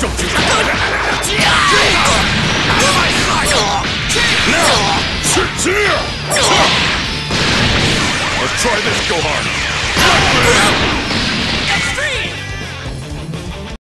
Don't you... Now! Let's try this, Gohan!